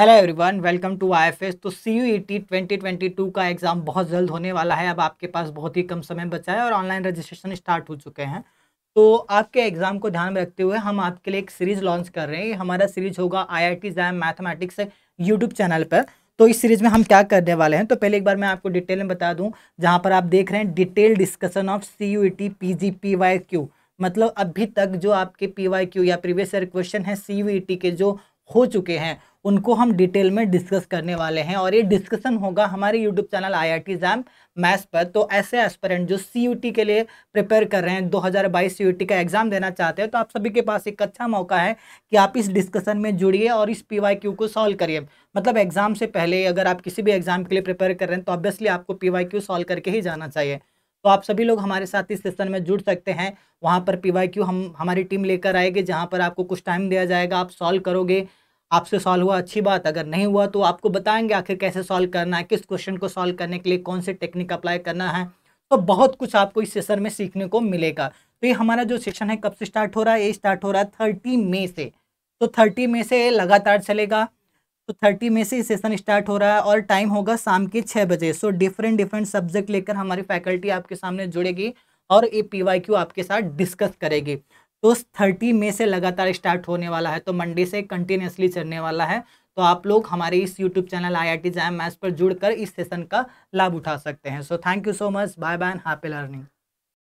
Hello everyone welcome to IFS तो सी you 2022 का exam बहुत जल्द होने वाला है। अब आपके पास बहुत ही कम समय बचा है और ऑनलाइन रजिस्ट्रेशन स्टार्ट हो चुके हैं। तो आपके एग्ज़ाम को ध्यान में रखते हुए हम आपके लिए एक सीरीज़ लॉन्च कर रहे हैं। हमारा सीरीज़ होगा I I T JAM mathematics YouTube channel पर। तो इस सीरीज़ में हम क्या करने वाले हैं? तो पहले एक बार मैं आपको डिटेल में बता दूँ, जहाँ पर आप देख रहे हैं detail discussion of C U T P G P Y Q मतलब अभी तक जो आपके पी वाई क्यू या प्रीवियस ईयर क्वेश्चन है सी यू टी के, जो हो चुके हैं, उनको हम डिटेल में डिस्कस करने वाले हैं और ये डिस्कशन होगा हमारे YouTube channel I I T exam maths पर। तो ऐसे एस्पेरेंट जो सी यू टी के लिए प्रिपेयर कर रहे हैं 2022 सी यू टी का एग्ज़ाम देना चाहते हैं तो आप सभी के पास एक अच्छा मौका है कि आप इस डिस्कशन में जुड़िए और इस पी वाई क्यू को सॉल्व करिए। मतलब एग्ज़ाम से पहले अगर आप किसी भी एग्ज़ाम के लिए प्रिपेयर कर रहे हैं तो ऑब्वियसली आपको पी वाई क्यू सॉल्व करके ही जाना चाहिए। तो आप सभी लोग हमारे साथ इस सेशन में जुड़ सकते हैं। वहाँ पर पी वाई क्यू हम, हमारी टीम लेकर आएगी, जहाँ पर आपको कुछ टाइम दिया जाएगा, आप सॉल्व करोगे। आपसे सॉल्व हुआ, अच्छी बात। अगर नहीं हुआ तो आपको बताएँगे आखिर कैसे सॉल्व करना है, किस क्वेश्चन को सॉल्व करने के लिए कौन से टेक्निक अप्लाई करना है। तो बहुत कुछ आपको इस सेशन में सीखने को मिलेगा। तो ये हमारा जो सेशन है, कब से स्टार्ट हो रहा है? ये स्टार्ट हो रहा है थर्टी मई से। तो थर्टी मई से लगातार चलेगा। तो थर्टी मई से सेशन स्टार्ट हो रहा है और टाइम होगा शाम के छः बजे। सो डिफरेंट डिफरेंट सब्जेक्ट लेकर हमारी फैकल्टी आपके सामने जुड़ेगी और ये पीवाईक्यू आपके साथ डिस्कस करेगी। तो थर्टी में से लगातार स्टार्ट होने वाला है तो मंडे से कंटिन्यूसली चलने वाला है। तो आप लोग हमारे इस YouTube channel I I T JAM maths पर जुड़कर इस सेशन का लाभ उठा सकते हैं। So thank you so much bye bye happy learning